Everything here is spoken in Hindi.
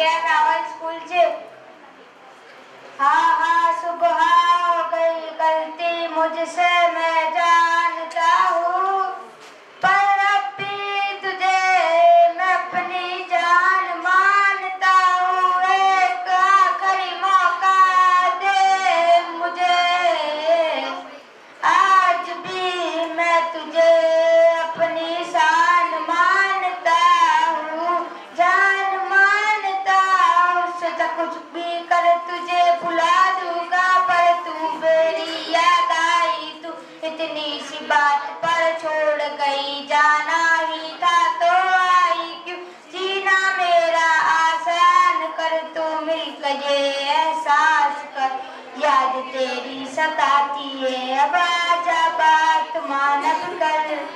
એમ रावल स्कूल से हाँ हाँ सुबह हो गई गलती मुझसे मैं कुछ भी कर तुझे भुला दूँगा, पर तू मेरी याद आई। तू इतनी सी बात पर छोड़ गई, जाना ही था तो आई। क्यों जीना मेरा आसान? कर तू मिल गए एहसास कर। याद तेरी सताती है। अब आजा बात मानव कर।